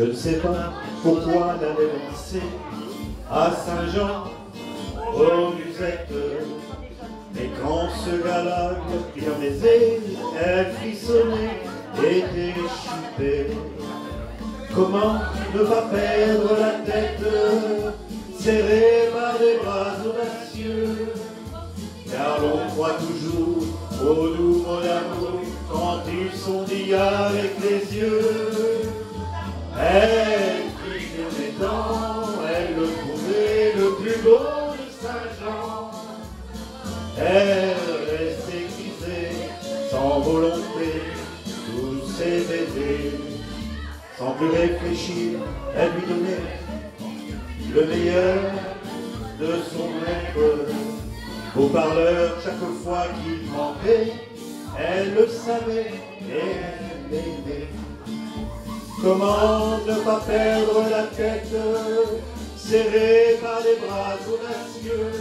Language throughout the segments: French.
Je ne sais pas pourquoi l'avait lancé à Saint-Jean, aux musettes. Mais quand ce gars-là prit un baiser, elle frissonnait, était chupée. Comment ne pas perdre la tête, serrée par des bras audacieux? Car l'on croit toujours au doux mot d'amour quand ils sont dits avec les Sans plus réfléchir, elle lui donnait le meilleur de son être. Au parleur, chaque fois qu'il manquait, elle le savait et elle l'aimait. Comment ne pas perdre la tête, serrée par des bras audacieux?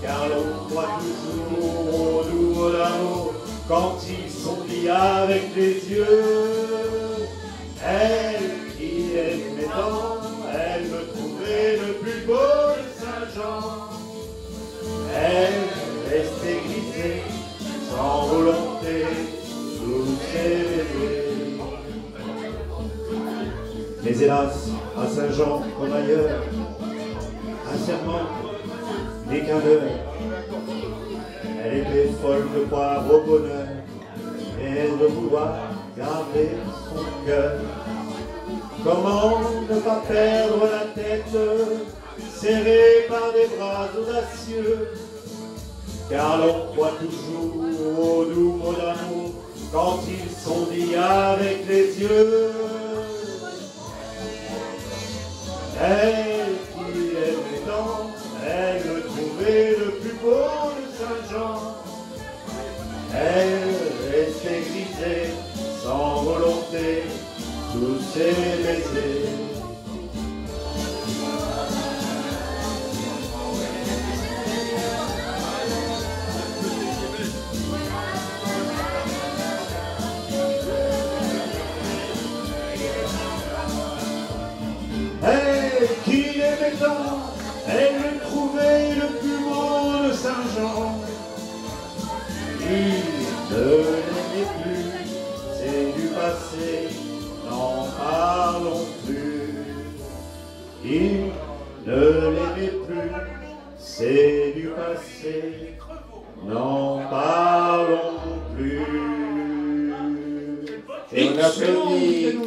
Car l'on croit toujours au doux l'amour quand ils sont dits avec les yeux. Elle qui aimait tant, elle me trouvait le plus beau de Saint-Jean. Elle restait grisée, sans volonté, sous ses bébés. Mais hélas, à Saint-Jean comme ailleurs, un serment n'est qu'un leurre. Elle était folle de croire au bonheur et de vouloir garder son cœur. Comment ne pas perdre la tête, serrée par des bras audacieux? Car l'on croit toujours au doux mots d'amour quand ils sont dits avec les yeux. Elle tous ses baisers. Elle qui aimait tant, elle me trouvait le plus beau de Saint-Jean. Il ne l'aimait plus, c'est du passé, n'en parlons plus. Et on applaudit.